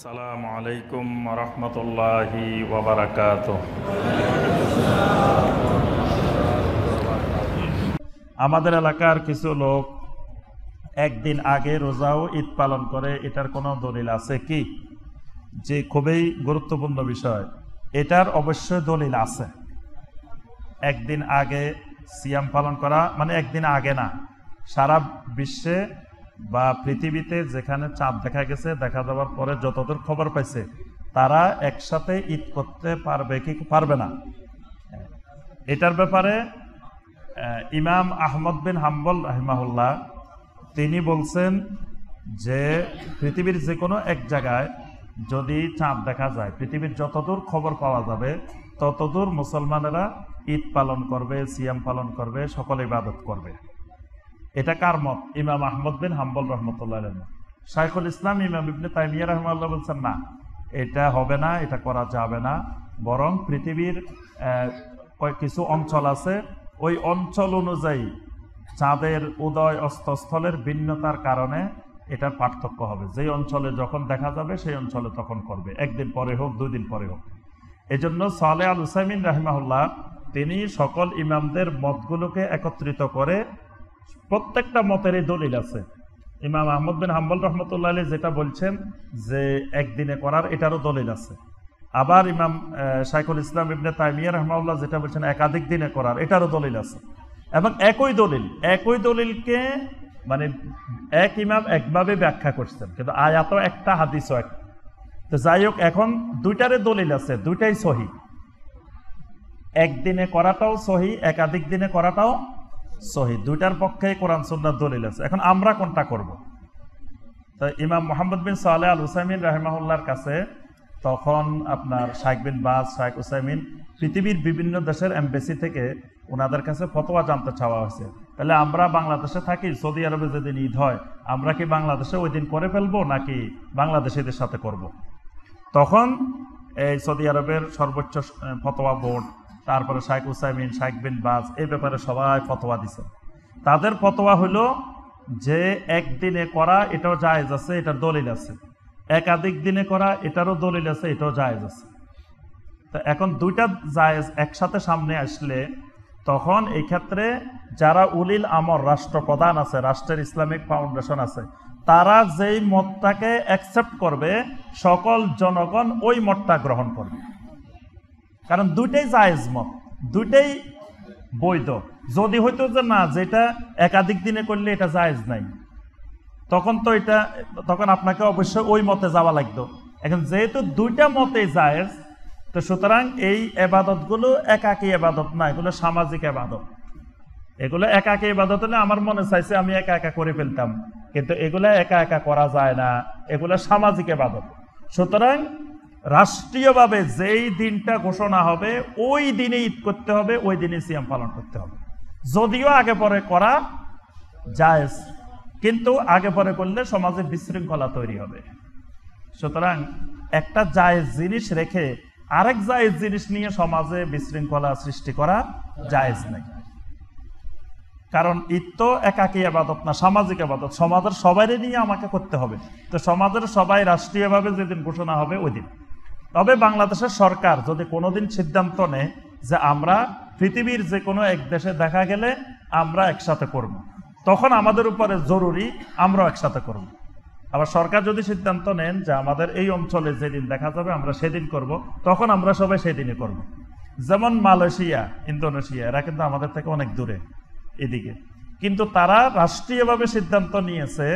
আসসালামু আলাইকুম রহমতুল্লাহি আমাদের এলাকার কিছু লোক একদিন আগে রোজাও ঈদ পালন করে, এটার কোনো দলিল আছে কি? যে খুবই গুরুত্বপূর্ণ বিষয়। এটার অবশ্যই দলিল আছে। একদিন আগে সিয়াম পালন করা মানে একদিন আগে না, সারা বিশ্বে বা পৃথিবীতে যেখানে চাঁদ দেখা গেছে, দেখা যাওয়ার পরে যতদূর খবর পাইছে, তারা একসাথে ঈদ করতে পারবে কি পারবে না? এটার ব্যাপারে ইমাম আহমদ বিন হাম্বল রাহিমাহুল্লাহ, তিনি বলছেন যে পৃথিবীর যে কোনো এক জায়গায় যদি চাঁদ দেখা যায়, পৃথিবীর যতদূর খবর পাওয়া যাবে, ততদূর মুসলমানেরা ঈদ পালন করবে, সিয়াম পালন করবে, সকলে ইবাদত করবে। এটা কার মত? ইমাম আহমদ বিন হাম্বল রহমতুল্লাহ শাইখুল ইসলাম, ইমাম ইবনে তাইমিয়া রহমাল্লাহ বলছেন, না, এটা হবে না, এটা করা যাবে না। বরং পৃথিবীর কিছু অঞ্চল আছে, ওই অঞ্চল অনুযায়ী চাঁদের উদয় অস্তস্থলের ভিন্নতার কারণে এটার পার্থক্য হবে। যেই অঞ্চলে যখন দেখা যাবে, সেই অঞ্চলে তখন করবে। একদিন পরে হোক, দুই দিন পরে হোক। এজন্য সালে আল হুসাইমিন রাহিমাহুল্লাহ, তিনি সকল ইমামদের মতগুলোকে একত্রিত করে প্রত্যেকটা মতেরই দলিল আছে। ইমাম আহমদ বিন হাম্বল রহমতুল্লাহ আলী যেটা বলছেন যে একদিনে করার এটারও দলিল আছে। আবার ইমাম আহ, শাইখুল ইসলাম ইবনে তাইমিয়া রহমাউল্লাহ যেটা বলছেন একাধিক দিনে করার এটারও দলিল আছে। এবং একই দলিল একই দলিলকে মানে এক ইমাম একভাবে ব্যাখ্যা করছেন। কিন্তু আয়াতও একটা হাদিসও এক তো যাই হোক এখন দুইটারে দলিল আছে দুইটাই সহি। একদিনে করাটাও সহি একাধিক দিনে করাটাও সহি, দুইটার পক্ষে কোরআন সুন্নার দলিল আছে। এখন আমরা কোনটা করব? তো ইমাম মোহাম্মদ বিন সালে আল হুসাইমিন রাহেমাহুল্লার কাছে তখন আপনার শাইখ বিন বাজ, শাইখ হুসাইমিন পৃথিবীর বিভিন্ন দেশের এমবেসি থেকে ওনাদের কাছে ফতোয়া জানতে চাওয়া হয়েছে। তাহলে আমরা বাংলাদেশে থাকি, সৌদি আরবে যেদিন ঈদ হয়, আমরা কি বাংলাদেশে ওই দিন করে ফেলব নাকি বাংলাদেশিদের সাথে করব। তখন এই সৌদি আরবের সর্বোচ্চ ফতোয়া বোর্ড তারপরে শাইখ হুসাইমিন শাইখ বিন বাজ এই ব্যাপারে সবাই ফতোয়া দিছে। তাদের ফতোয়া হলো যে একদিনে করা এটাও জায়েজ আছে, এটার দলিল আছে। একাধিক দিনে করা এটারও দলিল আছে, এটাও জায়েজ আছে। তো এখন দুইটা জায়েজ একসাথে সামনে আসলে তখন এই ক্ষেত্রে যারা উলিল আমর, রাষ্ট্রপ্রধান আছে, রাষ্ট্রের ইসলামিক ফাউন্ডেশন আছে, তারা যেই মতটাকে অ্যাকসেপ্ট করবে, সকল জনগণ ওই মতটা গ্রহণ করবে। কারণ দুইটাই জায়েজ মত, দুইটাই বৈধ। যদি হইতো যে না, যেটা একাধিক দিনে করলে এটা জায়েজ নাই, তখন তো এটা, তখন আপনাকে অবশ্যই ওই মতে যাওয়া লাগতো। এখন যেহেতু দুইটা মতে জায়েজ, তো সুতরাং এই এবাদতগুলো একাকী এবাদত না, এগুলো সামাজিক এবাদত। এগুলো একা ইবাদত হলে আমার মনে চাইছে আমি একা একা করে ফেলতাম, কিন্তু এগুলো একা একা করা যায় না, এগুলো সামাজিক এবাদত। সুতরাং রাষ্ট্রীয়ভাবে যেই দিনটা ঘোষণা হবে, ওই দিনে ঈদ করতে হবে, ওই দিনে সিয়াম পালন করতে হবে। যদিও আগে পরে করা জায়েজ, কিন্তু আগে পরে করলে সমাজে বিশৃঙ্খলা তৈরি হবে। সুতরাং একটা জায়েজ জিনিস রেখে আরেক জায়েজ জিনিস নিয়ে সমাজে বিশৃঙ্খলা সৃষ্টি করা জায়েজ নেই। কারণ ঈদ তো একাকী আবাদত না, সামাজিক আবাদত। সমাজের সবাই নিয়ে আমাকে করতে হবে। তো সমাজের সবাই রাষ্ট্রীয়ভাবে যেদিন ঘোষণা হবে, ওই দিন। তবে বাংলাদেশের সরকার যদি কোনোদিন সিদ্ধান্ত নেয় যে আমরা পৃথিবীর যে কোনো এক দেশে দেখা গেলে আমরা একসাথে করব। তখন আমাদের উপরে জরুরি আমরাও একসাথে করব। আবার সরকার যদি সিদ্ধান্ত নেন যে আমাদের এই অঞ্চলে যেদিন দেখা যাবে আমরা সেদিন করব, তখন আমরা সবাই সেদিনই করব। যেমন মালয়েশিয়া, ইন্দোনেশিয়া, এরা কিন্তু আমাদের থেকে অনেক দূরে এদিকে কিন্তু তারা রাষ্ট্রীয়ভাবে সিদ্ধান্ত নিয়েছে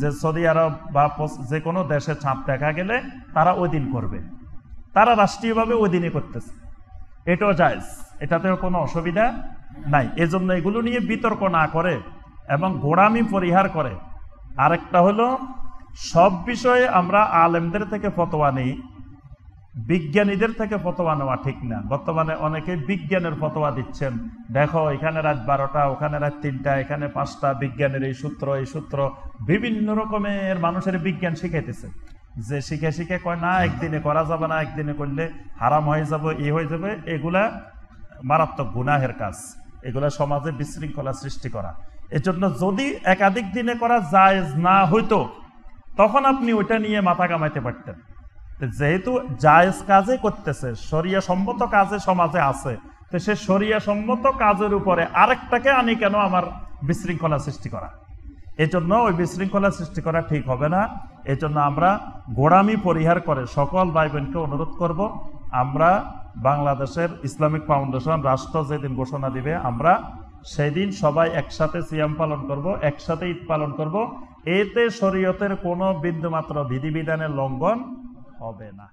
যে সৌদি আরব বা যে কোনো দেশে চাঁদ দেখা গেলে তারা ওই দিন করবে তারা রাষ্ট্রীয়ভাবে ওই দিনই করতেছে। এটাও জায়জ। এটাতেও কোনো অসুবিধা নাই। এজন্য এগুলো নিয়ে বিতর্ক না করে এবং গোড়ামি পরিহার করে। আরেকটা হলো, সব বিষয়ে আমরা আলেমদের থেকে ফতোয়া নিই, বিজ্ঞানীদের থেকে ফতোয়া নেওয়া ঠিক না। বর্তমানে অনেকে বিজ্ঞানের ফতোয়া দিচ্ছেন। দেখো, এখানে রাত বারোটা, ওখানে রাত তিনটা, এখানে পাঁচটা বিজ্ঞানের এই সূত্র এই সূত্র, বিভিন্ন রকমের মানুষের বিজ্ঞান শিখাইতেছে। যে শিখে শিখে কয়, না, একদিনে করা যাবে না, একদিনে করলে হারাম হয়ে যাবে, এ হয়ে যাবে। এগুলা মারাত্মক গুনাহের কাজ। এগুলা সমাজে বিশৃঙ্খলা সৃষ্টি করা। এজন্য যদি একাধিক দিনে করা জায়েজ না হইতো, তখন আপনি ওইটা নিয়ে মাথা কামাইতে পারতেন। যেহেতু জায়েজ কাজে করতেছে, শরিয়া সম্মত কাজে সমাজে আছে, তো সে শরিয়া সম্মত কাজের উপরে আরেকটাকে আনি কেন আমার বিশৃঙ্খলা সৃষ্টি করা? এই জন্য ওই বিশৃঙ্খলা সৃষ্টি করা ঠিক হবে না। এই জন্য আমরা গোড়ামি পরিহার করে সকল ভাই বোনকে অনুরোধ করব, আমরা বাংলাদেশের ইসলামিক ফাউন্ডেশন রাষ্ট্র যেদিন ঘোষণা দিবে, আমরা সেদিন সবাই একসাথে সিয়াম পালন করব, একসাথে ঈদ পালন করব। এতে শরীয়তের কোনো বিন্দুমাত্র বিধিবিধানের লঙ্ঘন হবে না।